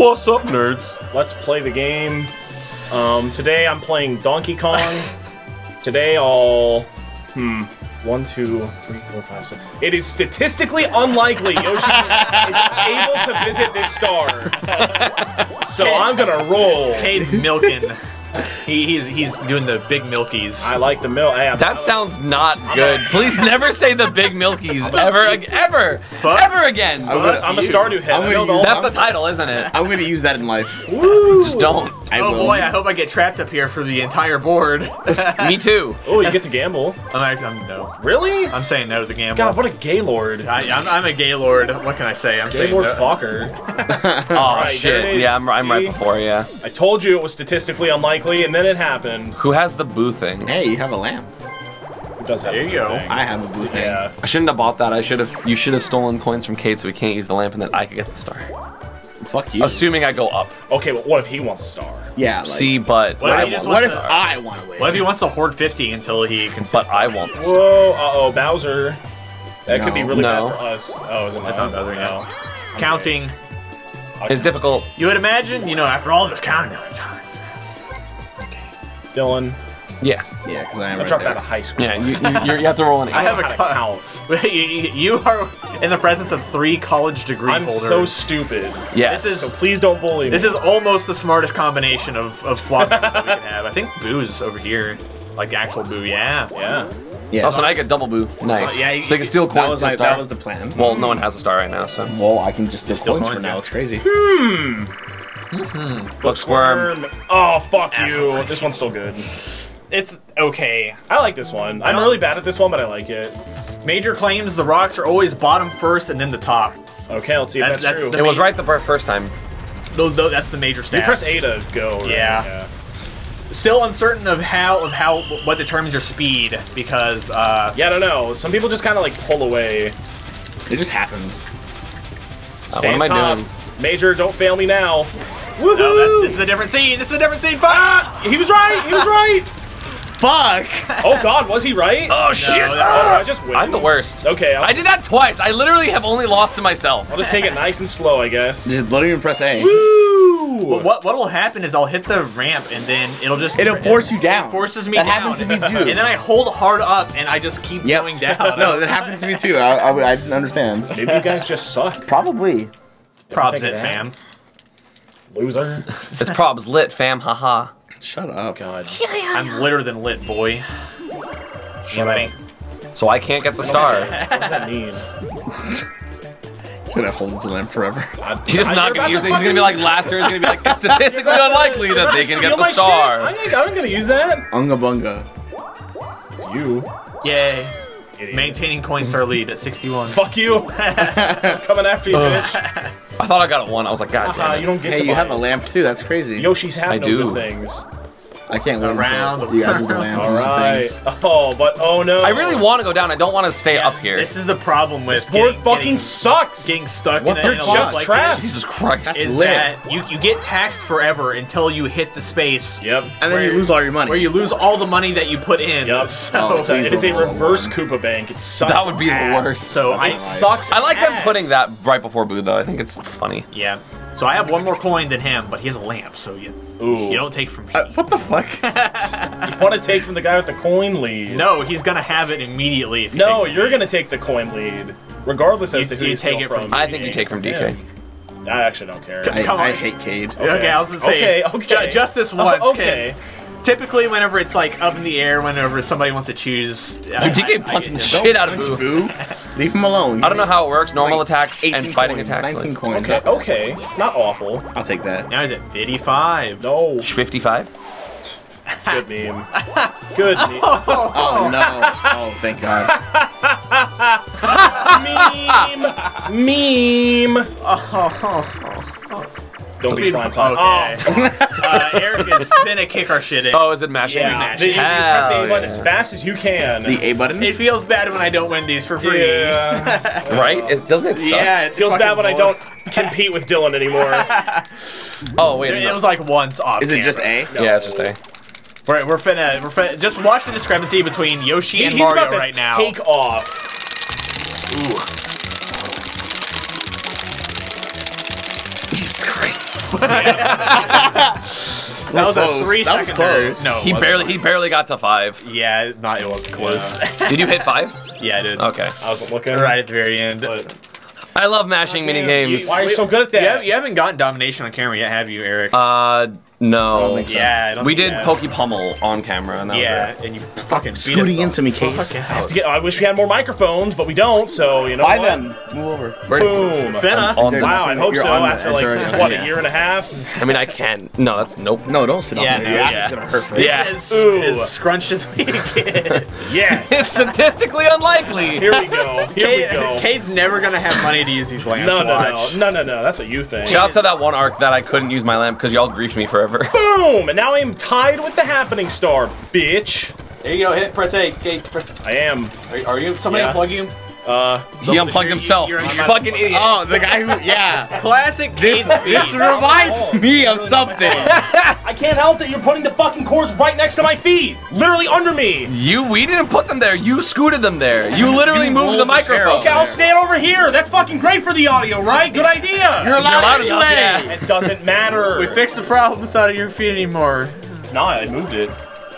What's up, nerds? Let's play the game. Um, today I'm playing Donkey Kong. today I'll. Hmm. One, two, three, four, five, six. It is statistically unlikely Yoshi is able to visit this star. So I'm gonna roll. Cade's milking. He, he's he's doing the big milkies. I like the milk. I, That sounds not good. Please never say the big milkies ever, ag- ever, But- ever again. I'm a, I'm a Stardew head. I'm gonna know use- the- That's the title, isn't it? I'm gonna use that in life. Just don't. I oh will. boy, I hope I get trapped up here for the entire board. Me too. Oh, you get to gamble. I'm, actually, I'm no. Really? I'm saying no to the gamble. God, what a gaylord. I, I'm, I'm a gaylord. What can I say? I'm saying Gaylord no. fucker. Oh right, shit. Yeah, I'm, I'm right before. Yeah. I told you it was statistically unlikely, and then it happened. Who has the boo thing? Hey, you have a lamp. Who does have There you go. thing? I have a blue thing. I shouldn't have bought that. I should have. You should have stolen coins from Cade, so we can't use the lamp, and then I could get the star. Fuck you. Assuming I go up. Okay, but what if he wants a star? yeah. Like, See, but What if I he what if to- I want to win? What if he wants to hoard 50 until he can? But I won't. the star. Whoa, uh oh, Bowser. That could be really No. bad for us. Oh, is it That's not? not Bowser, No. counting? is difficult. You would imagine, you know, after all this counting of times. Dylan, Yeah. Yeah, because I am I right dropped there. out of high school. Yeah. You, you, you're- have to roll an eight. I have a don't know how to cu- count. you, you are in the presence of three college degree I'm holders. so stupid. Yes. This is, So is- please don't bully me. This is almost the smartest combination of, of flop that we can have. I think Boo's over here. Like actual Boo, yeah. yeah. Yeah. Oh, so now I get double boo. Nice. yeah, you- so you can steal that coins was to my, star. that was the plan. Well, no one has a star right now, so. Well, I can just steal Steal coins coins, for now. yeah. It's crazy. Hmm. Look, squirm. Oh fuck you. This one's still good. It's okay. I like this one. I'm really bad at this one, but I like it. Major claims the rocks are always bottom first and then the top. Okay, let's see if That's- that's, that's true. the- It was right the first time. No, no, that's the major stat. you press A to go. right? Yeah. Still uncertain of how of how what determines your speed because uh, Yeah, I don't know. Some people just kind of like pull away. It just happens. Uh, what am I doing? Major, don't fail me now. Woohoo! no, this is a different scene. This is a different scene. Fuck! Ah, he was right. He was right. Fuck! Oh God, was he right? Oh shit! that- Oh, I just win. I'm the worst. Okay, I'll, I did that twice. I literally have only lost to myself. I'll just take it nice and slow, I guess. Just don't even press A. Woo! But what what will happen is I'll hit the ramp and then it'll just It'll force you down. It forces me That down. happens to me too. And then I hold hard up and I just keep Yep. going down. no, that happens to me too. I, I, I didn't understand. Maybe you guys just suck, Probably. Props it, fam. loser. It's probs lit, fam. Haha. Shut up. God. I'm litter than lit, boy. Shut Anybody? up. So I can't get the star. What does that mean? He's gonna hold his lamp forever. He's just not gonna use it. He's gonna be like last year. He's gonna be like, it's statistically unlikely that they can Steal get the star. I'm gonna, I'm gonna use that. Unga bunga. It's you. Yay. Idiot. Maintaining Coinstar lead at 61. Fuck you. Coming after you, bitch. I thought I got it one. I was like, God Uh, damn you don't get Hey, to you buy have it. a lamp too. That's crazy. Yoshi's have I no do. good things. I can't wait Around until you guys with the lamp. All right. thing. Oh, but oh no. I really want to go down. I don't want to stay up here. This is the problem with This board getting, fucking getting, sucks. getting stuck What in, the a, in a like Trash. this. Jesus Christ. Is lit. that you, you get taxed forever until you hit the space Yep. And then you lose all your money. where you lose all the money that you put in. Yep. So, Oh, it's a- It is a Easy. reverse Koopa Bank. It sucks. That would be the worst. so I It sucks. I like them putting that right before Boo, though. I think it's funny. yeah. So I have one more coin than him, but he has a lamp, so you Ooh. you don't take from me. Uh, what the fuck? You want to take from the guy with the coin lead? no, he's gonna have it immediately. If you No, take you're from gonna take the coin lead, regardless as You- to who you you, take it from from. I think you take from DK. I actually don't care. Come I, on. I hate Cade. Okay. I was gonna say. Okay, okay. ju- just this Oh, once. okay. Ken. Typically, whenever it's like up in the air, whenever somebody wants to choose. Dude, DK punching the shit out of Boo. Boo. Leave him alone. I don't know how it works. Normal Like attacks 18 and fighting coins, attacks. 19 Like, coins. Okay, okay, not awful. I'll take that. Now he's at 55. No, 55? Good meme. Good meme. Oh no. Oh, thank God. meme. Meme. Don't be slime time. Okay. uh, Eric is finna kick our shit in. Oh, is it mashing? Yeah, mash. you, you press the A button as fast as you can. The A button? It feels bad when I don't win these for free. yeah. Right? It, doesn't it suck? Yeah, it Feels bad when I don't compete with Dylan anymore. Oh, wait. It no. was like once off. Is it camera. just A? Yeah, it's just A. We're, we're finna we're finna just watch the discrepancy between Yoshi and He's Mario about to right now. take off. Jesus Christ. That was a close. three That was second close. No, He barely he barely got to five. Yeah, not it wasn't close. Did you hit five? yeah, I did. Okay. I wasn't looking. Right at the very end. But I love mashing mini games. Why are you so good at You, that? have, you haven't gotten domination on camera yet, have you, Eric? Uh, no. think oh, so. yeah, I don't We did you. Poke Pummel on camera, and that Yeah, was it. and you fucking beat us Scooting into me, Cade. fuck I have to get. I wish we had more microphones, but we don't. So you know Bye then. Move over. Boom. Finna. On There- the- Wow, I hope so. on the After like already. what Yeah. a year and a half. I mean, I can. No, that's nope. No, don't sit Yeah, on no, there. Your ass yeah. is gonna hurt for Yeah. As, Ooh. as scrunched as we get. Yes. It's statistically unlikely. Here we go. Here we go. Cade's never gonna have money to use these lamps. No, no, no, no, no, no. That's what you think. Shouts to that one arc that I couldn't use my lamp because y'all griefed me forever. Boom! And now I am tied with the happening star, bitch. There you go. Hit press A. Cade, press. I am. Are, are you? Somebody Yeah. unplug you? Uh, he unplugged himself. you're- you you're- fucking idiot. Oh, the guy who, yeah. Classic Cade's This reminds me of something. I can't help that you're putting the fucking cords right next to my feet, literally under me. You, we didn't put them there. You scooted them there. You literally You moved the the microphone. Okay, I'll stand over here. That's fucking great for the audio, right? Good idea. You're allowed, allowed enough, anyway. yeah. It doesn't matter. We fixed the problem. It's not at your feet anymore. It's not. I moved it.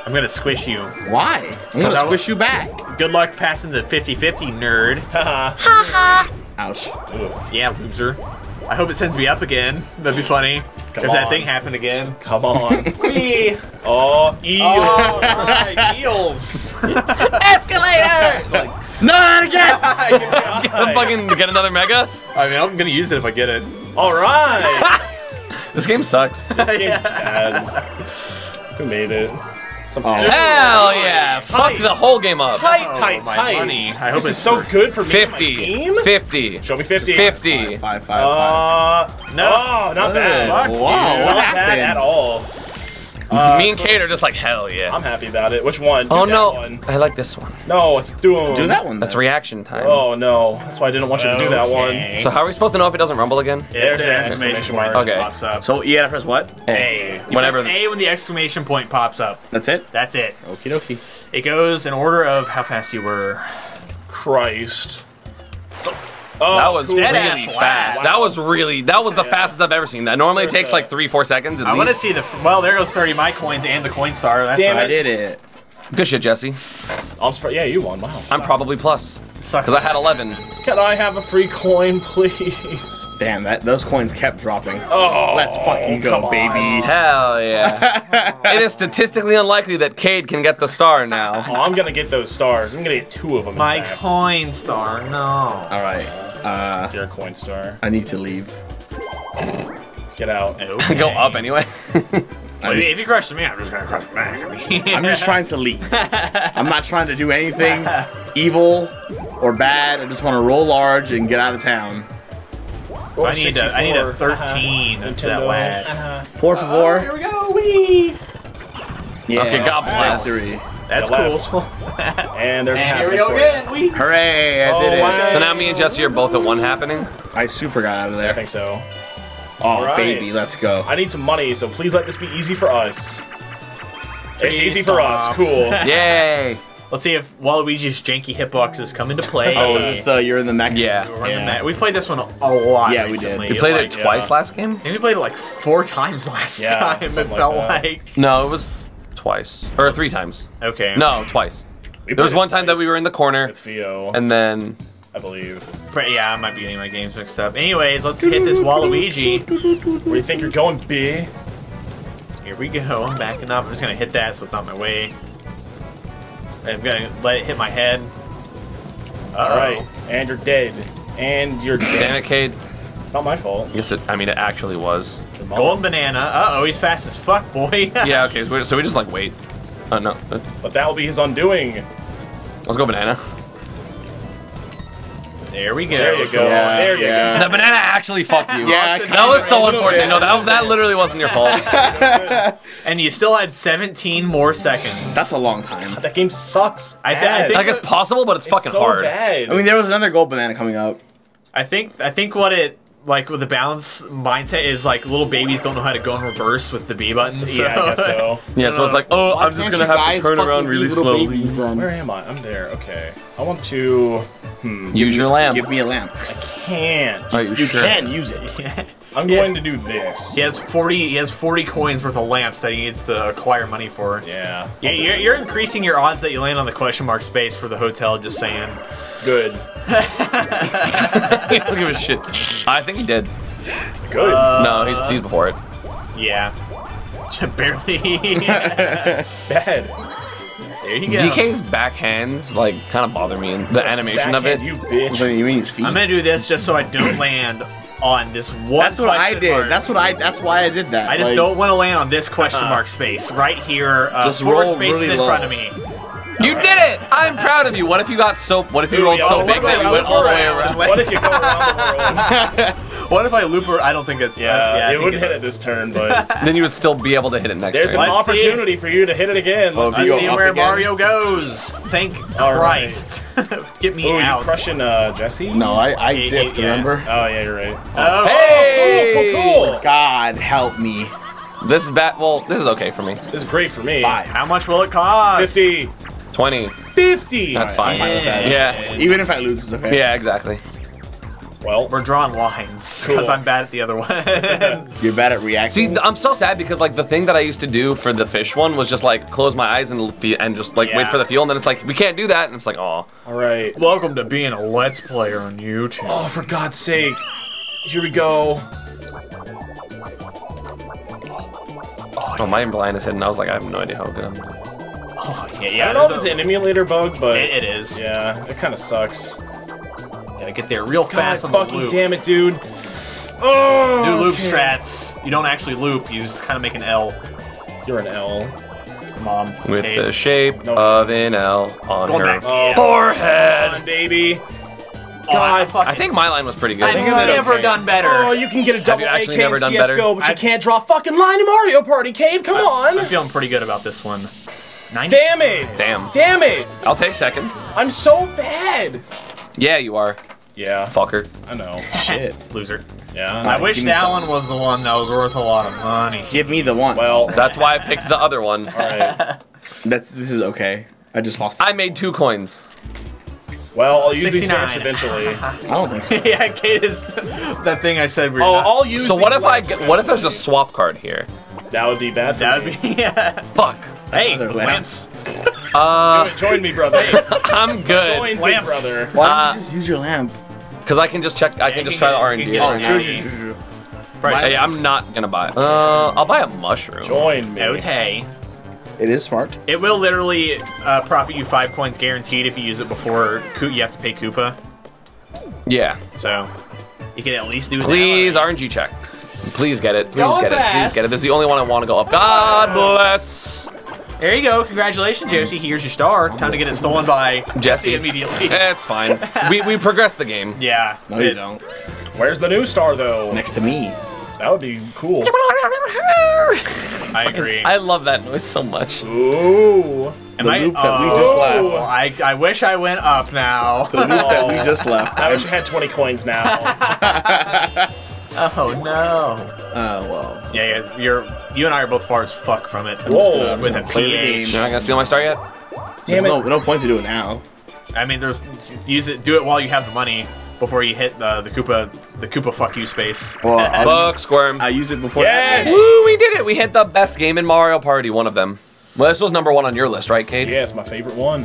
I'm gonna squish you. Why? I'm gonna I- squish you back. Good luck passing the 50-50, nerd. Haha. Ouch. Ooh, Yeah, loser. I hope it sends me up again. That'd be funny. Come if that thing happened again. Come on. Whee. Oh, eel. Oh, right, eels. Escalator! Not again. I'm fucking get another mega. I mean, I'm gonna use it if I get it. All right. This game sucks. This game's bad. Who made it? Some Oh. Hell yeah! Fuck the whole game up. tight, tight, Oh, my tight. money. I hope this is so good for me and my 50. team. 50. Show me 50. 50. Five, five, five. Uh, No. Oh, not bad. Wow, dude. what Not bad at all. Uh, Me and so Cade are just like, hell yeah. I'm happy about it. Which one? Do oh that no, One. I like this one. No, it's Doom. Do do that one. That's then. reaction time. Oh no, that's why I didn't want you to do that one. So how are we supposed to know if it doesn't rumble again? There's It's an an exclamation exclamation mark. mark. Okay. Pops up. So you gotta press what? A. You Whatever. press A when the exclamation point pops up. That's it. That's it. Okie dokie. It goes in order of how fast you were. Christ. Oh, That was cool. really Dead-ass fast. last. That was really that was the Yeah. fastest I've ever seen. That normally it takes a- like three, four seconds at I want to see the. Well, there goes 30 my coins and the coin star. That's Damn what it. I did it. Good shit, Jesse. I'm surprised. Yeah, you won. Wow. I'm probably plus Sucks. because I had 11. Can I have a free coin, please? Damn, that those coins kept dropping. Oh, Let's fucking go, baby. Hell yeah! it is statistically unlikely that Cade can get the star now. Oh, I'm gonna get those stars. I'm gonna get two of them. My fact. coin star. No. All right. Uh, Dear coin star. I need to leave. Get out. Okay. Go up anyway. Well, if you crush me, I'm just gonna crush back. I mean, I'm just trying to leave. I'm not trying to do anything evil or bad. I just want to roll large and get out of town. So I need a, I need a 64. 13 to that Nintendo. lad. Uh-huh. Por Oh, favor. here we go. Wee. Yeah. Okay, God bless. Three. That's The cool. And there's a and here we go again. We. Hooray! I Oh, did it. wow. So now me and Jesse are both at one happening. I super got out of there. I think so. Oh, Alright. baby, let's go. I need some money, so please let this be easy for us. It's Please easy for us. Cool. Yay! Let's see if Waluigi's janky hitboxes come into play. Oh, is this the you're in the mech? Yeah. We're Yeah. that. We played this one a lot. Yeah, we did. We played like, it twice yeah. last game. I think we played it like four times last Yeah, time. It felt like like. No, it was twice or three times. Okay. No, twice. We There was one time that we were in the corner, with Theo, and then I believe. Yeah, I might be getting my games mixed up. Anyways, let's hit this Waluigi. Where do you think you're going, B? Here we go. I'm backing up. I'm just gonna hit that so it's on my way. I'm gonna let it hit my head. Uh-oh. All right, and you're dead. And you're dead. damn it, Cade. It's not my fault. I guess it. I mean, it actually was. Your mom. Golden banana. Uh oh, he's fast as fuck, boy. Yeah. Okay. So we, so we just like wait. Oh no. uh, But that will be his undoing. Let's go banana. There we go. There you go. Yeah, there you yeah. The banana actually fucked you. Yeah, That was so unfortunate. bit. No, that, that literally wasn't your fault. And you still had 17 more seconds. That's a long time. go. That game sucks. I thi- I think- like it's possible, but it's, It's fucking so hard. Bad. I mean, there was another gold banana coming up. I think I think what it like with the balance mindset is like little babies don't know how to go in reverse with the B button. So. yeah, I guess so. Yeah. So it's like, oh, I'm just gonna have to turn around really slowly. Where am I? I'm there. Okay. I want to. Hmm. Use your lamp. Give me a lamp. I can't. Are you, You sure? can use it. I'm Yeah. going to do this. He has 40. He has 40 coins worth of lamps that he needs to acquire money for. Yeah. Yeah, you're, you're increasing your odds that you land on the question mark space for the hotel. Just saying. Good. he doesn't give a shit. I think he did. Good. no, he's, he's before it. Yeah. Barely. Bad. there you go. DK's backhands like kind of bother me, and the animation of it. You bitch. do you mean his feet? I'm gonna do this just so I don't land on this one. That's what I did. mark. That's what I. That's why I did that. I just Like, don't want to land on this question mark space right here. Uh, Just four roll spaces really in low. front of me. You did it! I'm proud of you. What if you got so? What if you rolled Oh, so what big if that I you went all the way around? What if you go around the world? What if I loop her? I don't think it's. Yeah, uh, yeah it wouldn't it- hit it this turn, but Then you would still be able to hit it next there's an turn. Let's opportunity for you to hit it again. Let's Oh, see you Let's go see where again? Mario goes. Thank All right. Christ. Get me Ooh, you crushing uh, Jesse? No, I, I Yeah, dipped. yeah. Remember? Oh yeah, you're right. Oh, Hey! Cool, cool, cool. God help me. This is bad. Well, this is okay for me. This is great for me. Five. How much will it cost? 50. 20. 50. That's All right. fine. Yeah. Yeah. Even if I lose, it's okay. Yeah, exactly. Well, We're drawing lines because Cool. I'm bad at the other one. You're bad at reacting. See, I'm so sad because like the thing that I used to do for the fish one was just like close my eyes and be, and just like wait for the fuel, and then it's like we can't do that, and it's like oh. all right. Welcome to being a Let's Player on YouTube. Oh, for God's sake. Here we go. Oh, my blind is hidden. I was like, I have no idea how good I'm doing. Oh, yeah, I don't know if it's a- an emulator bug, but It, it is. yeah, it kind of sucks. Gotta get there real God fast on the fucking loop. damn it, dude. Oh, New loop okay. strats. You don't actually loop. You just kind of make an L. You're an L. Mom. With Cade. the shape Nope. of an L on Going her back. Oh, forehead. Come on, baby. Oh, I, I think my line was pretty good. I've think I did never okay. done better. Oh, you can get a double you actually AK never in done CSGO, better? but you I- can't draw a fucking line in Mario Party, Cade. Come on! I'm feeling pretty good about this one. 90? Damn it. Damn. Damn it. I'll take second. I'm so bad. Yeah, you are, Yeah, fucker. I know. Shit. Loser. Yeah. I wish that some. one was the one that was worth a lot of money. Give me the one. Well, That's why I picked the other one. all right. that's this is okay. I just lost. I made two coins. Well, I'll use these 69. maps eventually. I don't think so. yeah, Cade is that thing I said we were Oh, not- I'll use. So what if I get? What if there's a swap card here? That would be bad for That me. would be. Yeah. Fuck. Hey, Another Lance. Uh, Join me, brother. I'm good. Join me, Lamps. brother. Why Uh, don't you just use your lamp? because I can just check. I Yeah, can just you try the RNG. you it. can Oh, get- true, yeah. true, true, true. Right. Hey, I'm not gonna buy it. Uh, I'll buy a mushroom. Join me. Okay. It is smart. It will literally uh, profit you five coins guaranteed if you use it before you have to pay Koopa. Yeah. So you can at least do that. Please RNG check. Please get it. Please Going get it. Please get it. This is the only one I want to go up. God bless. There you go. Congratulations, Josie. Here's your star. Time to get it stolen by Jesse. immediately. That's fine. we we progressed the game. yeah. No, you don't. Where's the new star though? Next to me. That would be cool. I agree. I love that noise so much. Ooh. Am the I- loop that we oh, just left. I, I wish I went up now. The loop that we just left. I wish I had 20 coins now. oh no. Oh well. Yeah, yeah, you're you and I are both far as fuck from it. I'm Whoa. With a Play the PH. You're not gonna steal my star yet? Damn There's it. no, no point to do it now. I mean, there's use it. Do it while you have the money before you hit the the Koopa the Koopa fuck you space. Well, I'll Buck use, squirm. I use it before. Yes! Woo, we did it. We hit the best game in Mario Party. One of them. Well, this was number one on your list, right, Cade? Yeah, it's my favorite one.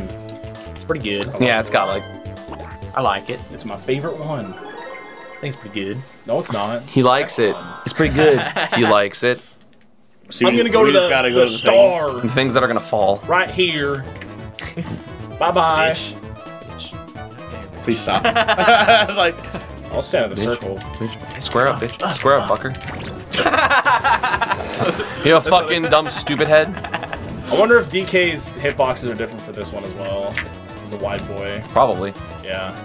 It's pretty good. Yeah, it's got like I like it. It's my favorite one. I think it's pretty good. No, it's not. he likes it. It's pretty good. he likes it. So I'm gonna go we to just the, gotta the go to the star The things that are gonna fall. right here. bye bye. Bitch. things. Please stop. like, I'll stand in the circle. Square up, bitch. Square up, fucker. you a fucking dumb stupid head? I wonder if DK's hitboxes are different for this one as well. He's a wide boy. Probably. Yeah.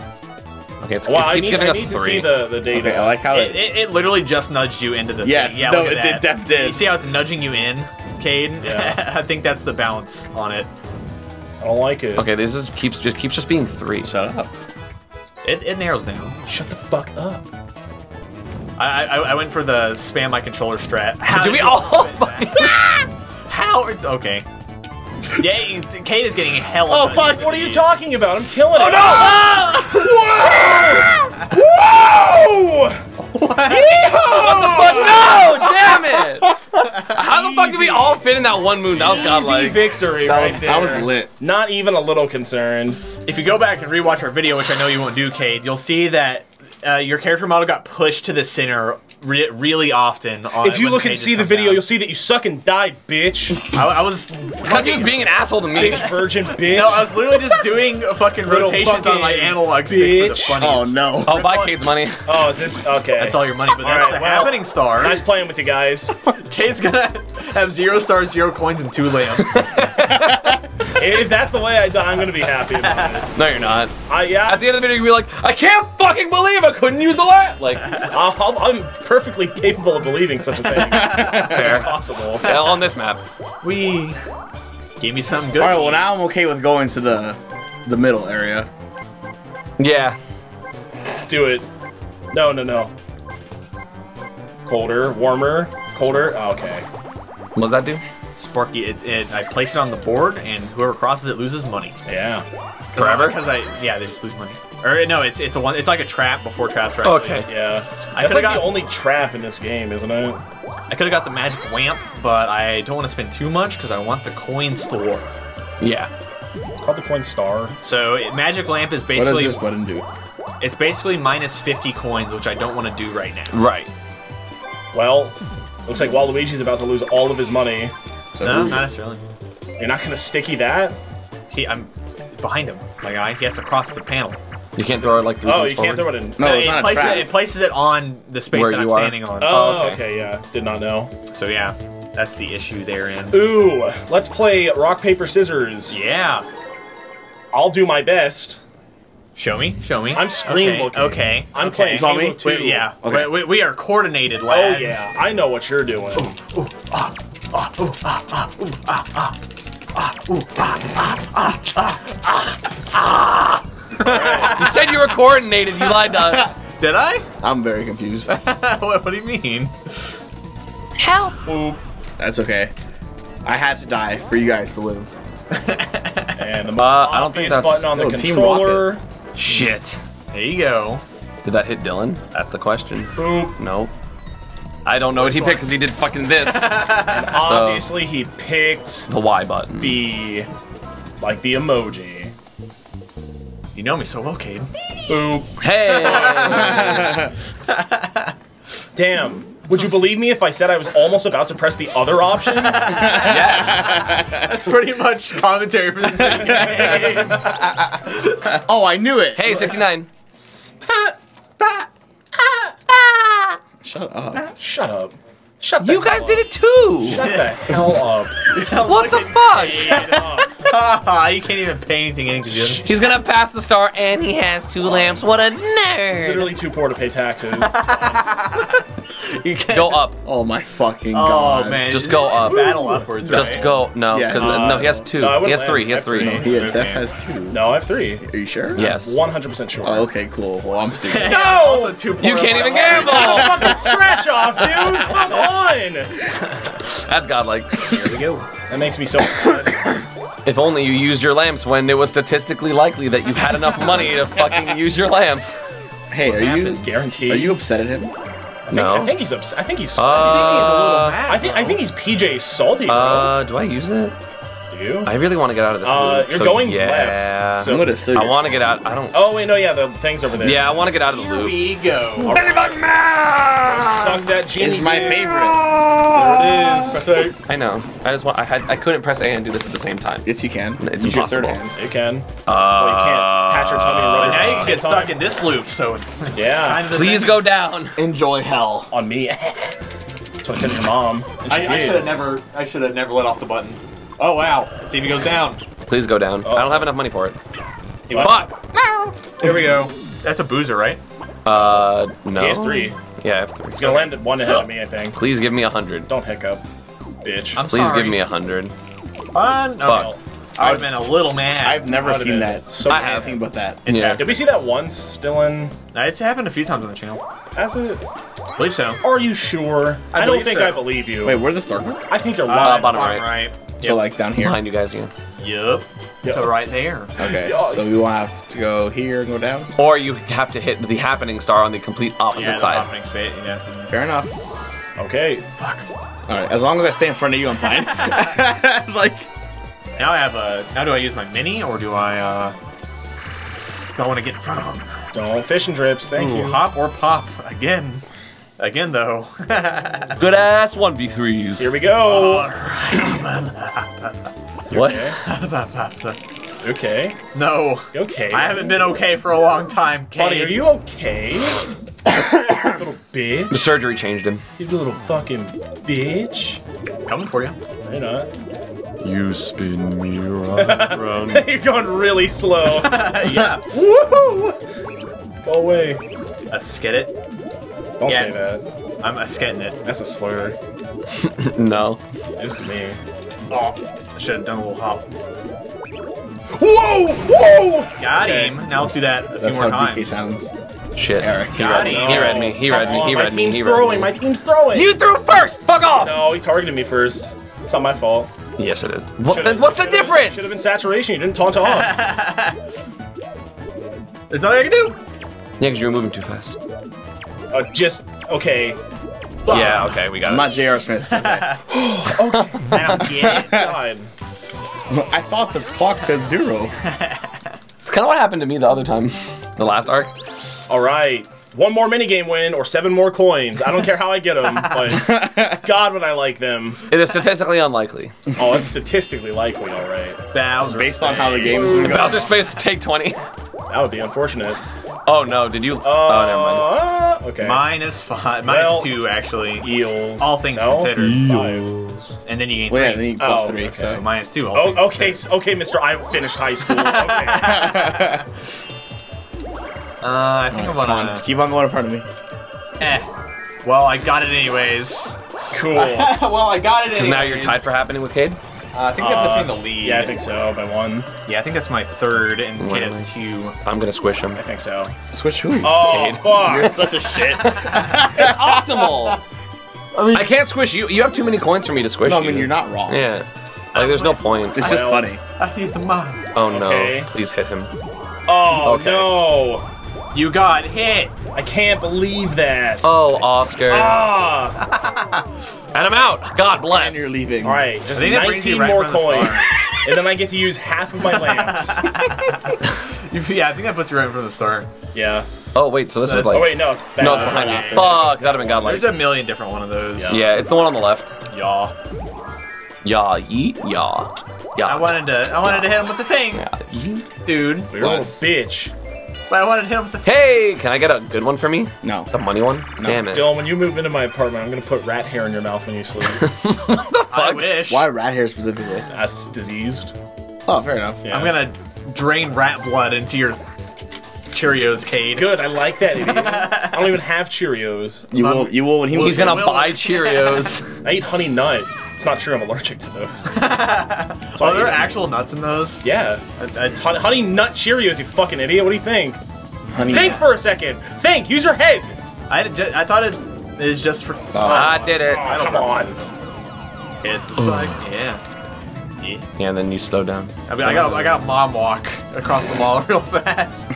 Okay, it's, Well, it I keeps need, giving I us need to see the, the data. okay, I like how It, it. it, it literally just nudged you into the Yes, thing. Yeah, no, look it at did, that. def did. You see how it's nudging you in, Cade? Yeah. I think that's the balance on it. I don't like it. Okay, this is keeps just keeps just being three. Shut up. It, it narrows down. Shut the fuck up. I, I, I went for the spam my controller strat. How Do we all? How? It's okay. Yeah, Cade is getting hell. Oh fuck! What are you talking about? I'm killing it. Oh no! Whoa! Whoa! But no! Damn it! How the fuck did we all fit in that one moon? That was Easy godlike. victory That right was, there. that was lit. Not even a little concerned. If you go back and rewatch our video, which I know you won't do, Cade, you'll see that uh, your character model got pushed to the center re- really often. On, If you look and see the video, down. you'll see that you suck and die, bitch. I, I was Because he was being an asshole to me. bitch virgin bitch. no, I was literally just doing a fucking Little rotations on my fucking analog stick for the bitch. funnies. Oh no. Oh, buy Cade's money. oh, is this okay? That's all your money, but that's right, the well, happening star. Nice playing with you guys. Cade's gonna have zero stars, zero coins, and two lamps. If that's the way I die, I'm gonna be happy about it. No, you're not. I, yeah, At the end of the video, you'll be like, I can't fucking believe I couldn't use the lamp. Like, I'll, I'll, I'm perfectly capable of believing such a thing. fair. Possible. on this map. we gave me something good. All right. Well, now I'm okay with going to the the middle area. Yeah. Do it. No, no, no. Colder, warmer, colder. Oh, okay. What does that do? Sparky, it, it, I place it on the board, and whoever crosses it loses money. Yeah. Forever? Because I, yeah, they just lose money. Or no, it's it's a one. It's like a trap before traps are Okay. Yeah. I That's could've like the only trap in this game, isn't it? I could have got the magic lamp, but I don't want to spend too much because I want the coin store. Yeah. It's called the coin star. So it, magic lamp is basically. What does basically this button do? it's basically minus 50 coins, which I don't want to do right now. Right. Well, looks like Waluigi's about to lose all of his money. So No, not necessarily. You're not gonna sticky that? He, I'm behind him, my guy. He has to cross the panel. You can't throw it like three Oh, feet you can't throw it in. No, it's it, not a places, trap. it places it on the space Where that I'm are? standing on. Oh, Oh, okay. okay. yeah. Did not know. So yeah, that's the issue therein. Ooh, let's play rock, paper, scissors. Yeah. I'll do my best. Show me, show me. I'm screen okay, looking. Okay. I'm okay. playing It's on Halo 2. Wait, yeah. Okay. We, we, we are coordinated, oh, lads. Oh, yeah. I know what you're doing. Ah. You said you were coordinated. You lied to us. Did I? I'm very confused. what, what do you mean? Boop. That's okay. I had to die for you guys to live. And the Uh, I don't think obvious that's- button on the Oh, Team controller. Shit. There you go. Did that hit Dylan? That's the question. Boop. No. I don't know what he picked because he did fucking this. Obviously, he picked the Y button. the like the emoji. You know me so well, Cade. Boop. Hey. Damn. Would you believe me if I said I was almost about to press the other option? yes. That's pretty much commentary for this game. Oh, I knew it. Hey, 69. Shut up. Shut up. Shut the You guys hell did it too. Shut the hell up. What the fuck? Shut up. you can't even pay anything in because you He's gonna pass the star and he has two lamps. What a nerd. Literally too poor to pay taxes. You can't. Go up. Oh my fucking Oh god. man, Just go it's up. Battle upwards, right? Just go. No, Yeah. because Uh, no, he has two. no, he wouldn't has three. He has three. three. Yeah, Def Okay. has two. no, I have three. Are you sure? Yes. 100% sure. Oh, okay, cool. Well, I'm still. No! Also two You can't even gamble. Fucking scratch off, dude! Come on! That's godlike. Here we go. That makes me so mad. If only you used your lamps when it was statistically likely that you had enough money to fucking use your lamp. Hey, are you Guaranteed. are you upset at him? I No. I think he's upset. I think he's. Uh, I think I think he's PJ salty, bro. Uh, do I use it? Do you? I really want to get out of this Uh, loop. you're so going yeah. left, so- I'm gonna steal I want to get out. I don't. Oh wait, no, yeah, the thing's over there. Yeah, I want to get out of the Here loop. we go. Suck that genie. It's my favorite. There it is. I know. I just want. I had. I couldn't press A and do this at the same time. Yes, you can. It's Use your third impossible. hand. You can. Uh, Well, you can't pat your tummy and rub now you can get all stuck in this loop, so Yeah. kind of the Please go down. Enjoy hell. on me. That's what I said to your mom. And she I, I should have never. I should have never let off the button. Oh wow! Let's see if he goes down. Please go down. I don't have enough money for it. He went- But There we go. That's a boozer, right? uh, no. He has three. Yeah, I have three. He's gonna land at one ahead of me, I think. Please give me a hundred. Don't hiccup, bitch. I'm Please sorry. give me a hundred. Fun. No, Fuck. I would have been a little mad. I've never Would've seen that. so I bad. have. Anything but that. It's Yeah. Did we see that once, Dylan? It's happened a few times on the channel. Has it? I believe so. Are you sure? I don't think so. I believe you. Wait, where's the start? I think you're Uh, lying. bottom Bottom right. right. So like down here. Behind you guys again. Yep. Yeah. So right there. Okay, so we want to have to go here and go down. Or you have to hit the happening star on the complete opposite Yeah, the side. happening space. Yeah. Fair enough. Okay. Fuck. All right, as long as I stay in front of you, I'm fine. like, Now I have a. Now do I use my mini or do I? uh Do I want to get in front of him? Don't fish and drips. Thank Ooh, you. hop or pop again. Again though. Good ass 1v3s. Here we go. What? Okay. no. Okay. I haven't been okay for a long time. Buddy, are you okay? little bitch. The surgery changed him. You little fucking bitch. coming for you? Why not? You spin me round. You're going really slow. yeah. Woohoo! Go away. A skid it. Don't Yeah. say that. I'm a sketting it. That's a slur. no. Just me. Oh, I should have done a little hop. Whoa! Whoa! Got Okay. him. Now let's do that a that's few more how times. DK sounds. Shit. Eric, he got read me. He read me. He read me. He read me. He read throwing. me. My team's throwing. You threw first. Fuck off. No, he targeted me first. It's not my fault. Yes, it is. What, Should've- what's the should've- difference? Should have been saturation. You didn't taunt off. There's nothing I can do. Yeah, because you were moving too fast. Uh, just okay. Yeah. Okay, we got I'm it. not J.R. Smith. It's okay. I don't get it. God. I thought the clock said zero. It's kind of what happened to me the other time, the last arc. All right. One more minigame win or seven more coins. I don't care how I get them, but God, would I like them. It is statistically unlikely. Oh, it's statistically likely, all right. Bowser Based on how the game is going. Bowser Space take 20. That would be unfortunate. Oh no, did you? oh, never mind. Uh, okay. Minus five. Minus Well- two, actually. Eels. All things No? considered. Five. And then you gain Well, yeah, three. then you plus Oh, three. okay. So So. minus two. All Oh, okay, s- okay, Mister. I finished high school. Okay. Uh, I think I'm on, gonna. just keep on going in front of me. Eh. Well, I got it anyways. cool. well, I got it anyways. Because now you're tied for happening with Cade. Uh, I think that puts me in Uh, the lead. Yeah, I think so. By one. Yeah, I think that's my third, and Cade Really? has two. I'm gonna squish him. I think so. Switch who? Oh, Cade. fuck. You're such a shit. it's Optimal. I mean, I can't squish you. You have too many coins for me to squish no, I you. mean you're not wrong. Yeah. Like, there's no point. It's just funny. I need the mine. Oh no. Okay. Please hit him. Oh Okay. no! You got hit. I can't believe that. Oh, Oscar. Ah! And I'm out. God bless. And you're leaving. All right, just I think that brings you 19 right more from the coins, and then I get to use half of my lamps. Yeah, I think that puts you right from the start. yeah. Oh wait, so this is like. Oh wait, no, it's back. No, it's behind you. after. Fuck, that'd have been godlike. There's a million different one of those. Yeah. Yeah, it's the one on the left. Yaw. Yeah, yeet, yeah. Yeah. I wanted to. I wanted to hit him with the thing, Yeah, dude. You're a little bitch. But I wanted to hit him with the. Hey, can I get a good one for me? No. A money one? Damn it. Dylan, when you move into my apartment, I'm gonna put rat hair in your mouth when you sleep. I Fuck. wish. Why rat hair specifically? That's diseased. Oh, fair enough. Yeah. I'm gonna drain rat blood into your Cheerios, Cade. Good, I like that, idiot. I don't even have Cheerios. You Um, will. You will when he He's gonna Will- buy Cheerios. I eat honey nut. It's not true, I'm allergic to those. So Are I there eat- actual nuts in those? Yeah. I, It's honey, honey nut Cheerios, you fucking idiot. What do you think? Honey. Think for a second. Think. Use your head. I, I, ju- I thought it is just for. Oh. I did it. Oh, I don't Come on. It's like yeah. Yeah. Yeah, and then you slow down. I mean, I got I got a mom walk across the mall real fast.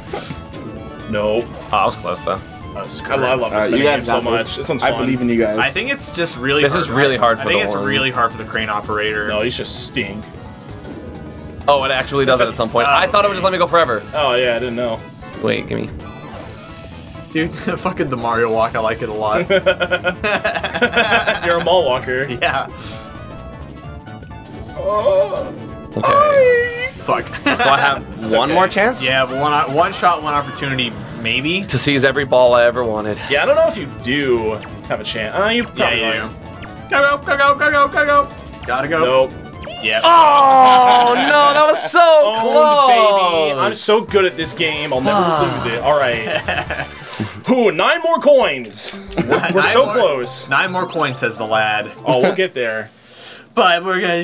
No. Oh, I was close though. I love, I love uh, this right, you minigame so much. this. This one's I believe in you guys. I think it's just really. This hard. is really hard for the crane. I think the it's horn. really hard for the crane operator. No, he's just stink. Oh, it actually does it at some point. I thought it would just let me go forever. Oh, yeah, I didn't know. Wait, give me. Dude, fucking the Mario walk, I like it a lot. You're a mall walker. yeah. Okay. Fuck. So I have one okay. more chance? yeah, but one one shot, one opportunity, maybe. To seize every ball I ever wanted. Yeah, I don't know if you do have a chance. Uh, you Yeah, probably you might. do. Go go go go go go go go. Gotta go. Nope. Oh no, that was so oh, Owned, close. baby. I'm so good at this game. I'll never ah. lose it. All right. Who? Nine more coins. We're, we're so more- close. Nine more coins, says the lad. Oh, we'll get there. But we're gonna.